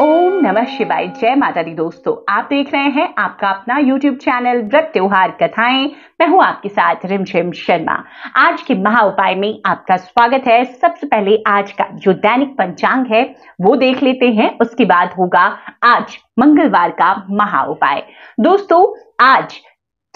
ओम नमः शिवाय। जय माता दी दोस्तों, आप देख रहे हैं आपका अपना YouTube चैनल व्रत त्योहार कथाएँ। मैं हूँ आपके साथ रिमझिम शर्मा। आज के महा उपाय में आपका स्वागत है। सबसे पहले आज का जो दैनिक पंचांग है, वो देख लेते हैं। उसके बाद होगा आज मंगलवार का महा उपाय। दोस्तों, आज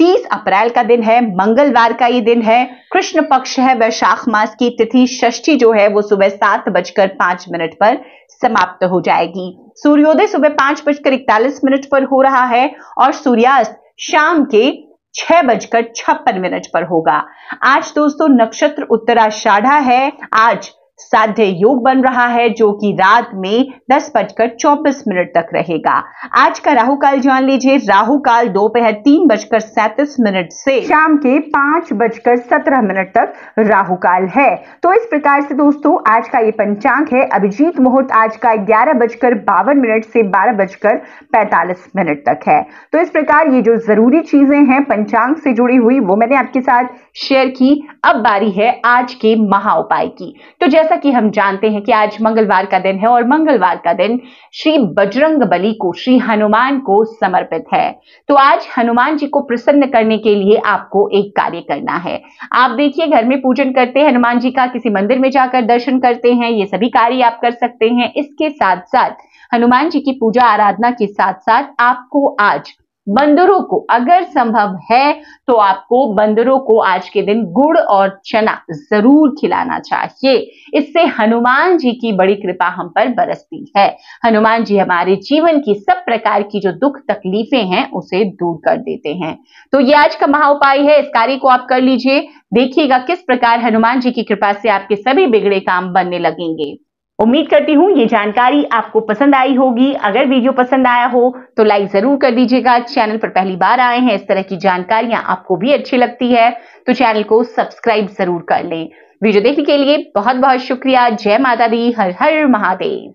30 अप्रैल का दिन है, मंगलवार का ये दिन है, कृष्ण पक्ष है वैशाख मास की तिथि षष्ठी जो है, वो सुबह सात बजकर पाँच मिनट पर समाप्त हो जाएगी। सूर्योदय सुबह पाँच बजकर इकतालीस मिनट पर हो रहा है और सूर्यास्त शाम के छह बजकर छप्पन मिनट पर होगा। आज दोस्तों नक्षत्र उत्तराषाढ़ा है। आज साध्य योग बन रहा है, जो कि रात में दस बजकर चौबीस मिनट तक रहेगा। आज का राहु काल जान लीजिए। राहु काल दोपहर तीन बजकर सैंतीस मिनट से शाम के पाँच बजकर सत्रह मिनट तक राहु काल है। तो इस प्रकार से दोस्तों, आज का ये पंचांग है। अभिजीत मुहूर्त आज का ग्यारह बजकर बावन मिनट से बारह बजकर पैंतालीस मिनट तक है। तो इस प्रकार ये जो ज़रूरी चीज़ें हैं पंचांग से जुड़ी हुई, वो मैंने आपके साथ शेयर की। अब बारी है आज के महा उपाय की। तो जैसे जैसा कि हम जानते हैं कि आज मंगलवार का दिन है और मंगलवार का दिन श्री बजरंग बली को, श्री हनुमान को समर्पित है। तो आज हनुमान जी को प्रसन्न करने के लिए आपको एक कार्य करना है। आप देखिए, घर में पूजन करते हैं, हनुमान जी का किसी मंदिर में जाकर दर्शन करते हैं, ये सभी कार्य आप कर सकते हैं। इसके साथ साथ हनुमान जी की पूजा आराधना के साथ साथ आपको आज बंदरों को अगर संभव है तो आपको बंदरों को आज के दिन गुड़ और चना ज़रूर खिलाना चाहिए। इससे हनुमान जी की बड़ी कृपा हम पर बरसती है। हनुमान जी हमारे जीवन की सब प्रकार की जो दुख तकलीफें हैं, उसे दूर कर देते हैं। तो ये आज का महा उपाय है, इस कार्य को आप कर लीजिए। देखिएगा किस प्रकार हनुमान जी की कृपा से आपके सभी बिगड़े काम बनने लगेंगे। उम्मीद करती हूँ ये जानकारी आपको पसंद आई होगी। अगर वीडियो पसंद आया हो तो लाइक ज़रूर कर दीजिएगा। चैनल पर पहली बार आए हैं, इस तरह की जानकारियाँ आपको भी अच्छी लगती है तो चैनल को सब्सक्राइब ज़रूर कर लें। वीडियो देखने के लिए बहुत बहुत शुक्रिया। जय माता दी। हर हर महादेव।